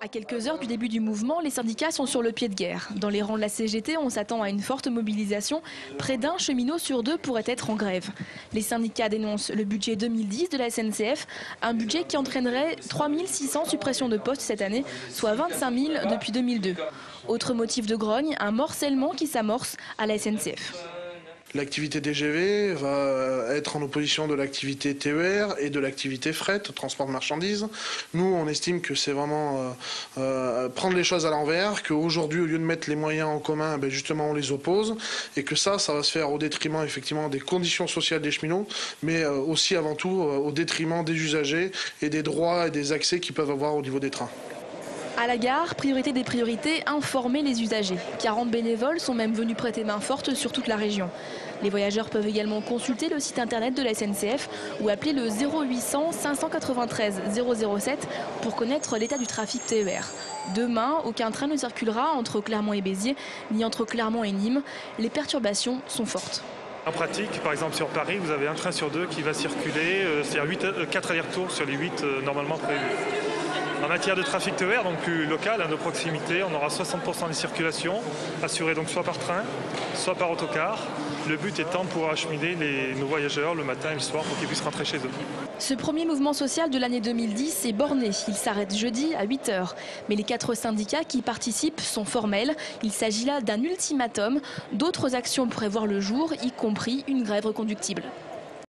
À quelques heures du début du mouvement, les syndicats sont sur le pied de guerre. Dans les rangs de la CGT, on s'attend à une forte mobilisation. Près d'un cheminot sur deux pourrait être en grève. Les syndicats dénoncent le budget 2010 de la SNCF, un budget qui entraînerait 3600 suppressions de postes cette année, soit 25 000 depuis 2002. Autre motif de grogne, un morcellement qui s'amorce à la SNCF. L'activité DGV va être en opposition de l'activité TER et de l'activité fret, transport de marchandises. Nous, on estime que c'est vraiment euh, euh, prendre les choses à l'envers, qu'aujourd'hui, au lieu de mettre les moyens en commun, ben justement, on les oppose, et que ça, ça va se faire au détriment, effectivement, des conditions sociales des cheminots, mais euh, aussi, avant tout, au détriment des usagers et des droits et des accès qu'ils peuvent avoir au niveau des trains. À la gare, priorité des priorités, informer les usagers. 40 bénévoles sont même venus prêter main forte sur toute la région. Les voyageurs peuvent également consulter le site internet de la SNCF ou appeler le 0800 593 007 pour connaître l'état du trafic TER. Demain, aucun train ne circulera entre Clermont et Béziers, ni entre Clermont et Nîmes. Les perturbations sont fortes. En pratique, par exemple sur Paris, vous avez un train sur deux qui va circuler, euh, c'est-à-dire 4 euh, allers-retours sur les 8 euh, normalement prévus. En matière de trafic TER, donc plus local, à nos proximités, on aura 60% des circulations assurées donc soit par train, soit par autocar. Le but étant de pouvoir acheminer nos voyageurs le matin et le soir pour qu'ils puissent rentrer chez eux. Ce premier mouvement social de l'année 2010 est borné. Il s'arrête jeudi à 8h. Mais les quatre syndicats qui participent sont formels. Il s'agit là d'un ultimatum. D'autres actions pourraient voir le jour, y compris une grève reconductible.